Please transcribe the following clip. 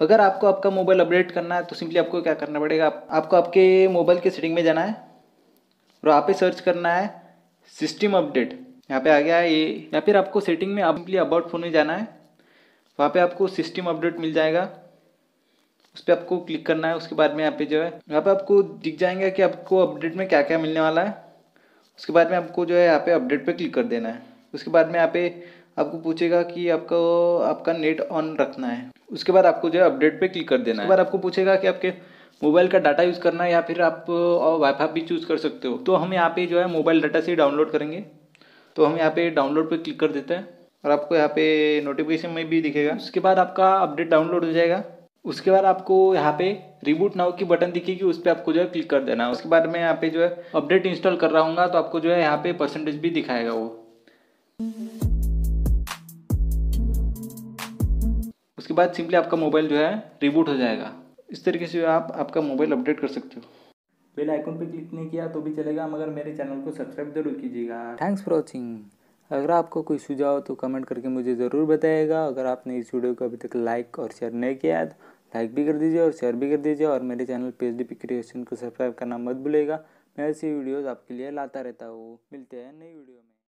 अगर आपको आपका मोबाइल अपडेट करना है तो सिंपली आपको क्या करना पड़ेगा? आप, आपको आपके मोबाइल के सेटिंग में जाना है और वहाँ पे सर्च करना है सिस्टम अपडेट यहाँ पे आ गया है ये। या फिर आपको सेटिंग में सिंपली अबाउट फ़ोन में जाना है वहाँ पे आपको सिस्टम अपडेट मिल जाएगा। उस पर आपको क्लिक करना है उसके बाद में यहाँ पे जो है यहाँ पे आपको दिख जाएँगे कि आपको अपडेट में क्या क्या मिलने वाला है। उसके बाद में आपको जो है यहाँ पे अपडेट पे क्लिक कर देना है। उसके बाद में यहाँ पे आपको पूछेगा कि आपको आपका नेट ऑन रखना है। उसके बाद आपको जो है अपडेट पे क्लिक कर देना है। उसके बाद आपको पूछेगा कि आपके मोबाइल का डाटा यूज़ करना है या फिर आप वाईफाई भी चूज़ कर सकते हो। तो हम यहाँ पे जो है मोबाइल डाटा से डाउनलोड करेंगे। तो हम यहाँ पे डाउनलोड पे क्लिक कर देते हैं और आपको यहाँ पे नोटिफिकेशन में भी दिखेगा। उसके बाद आपका अपडेट डाउनलोड हो जाएगा। उसके बाद आपको यहाँ पे रिबूट नाउ की बटन दिखेगी उस पर आपको जो है क्लिक कर देना है। उसके बाद मैं यहाँ पे जो है अपडेट इंस्टॉल कर रहा हूँ तो आपको जो है यहाँ पे परसेंटेज भी दिखाएगा वो। उसके बाद सिंपली आपका मोबाइल जो है रिबूट हो जाएगा। इस तरीके से आप आपका मोबाइल अपडेट कर सकते हो। बेल आइकन पे क्लिक नहीं किया तो भी चलेगा मगर मेरे चैनल को सब्सक्राइब ज़रूर कीजिएगा। थैंक्स फॉर वॉचिंग अगर आपको कोई सुझाव तो कमेंट करके मुझे ज़रूर बताइएगा। अगर आपने इस वीडियो को अभी तक लाइक और शेयर नहीं किया है तो लाइक भी कर दीजिए और शेयर भी कर दीजिए और मेरे channel P H D creation को सब्सक्राइब करना मत भूलेगा मैं ऐसी वीडियोज़ आपके लिए लाता रहता हूँ। मिलते हैं नई वीडियो में।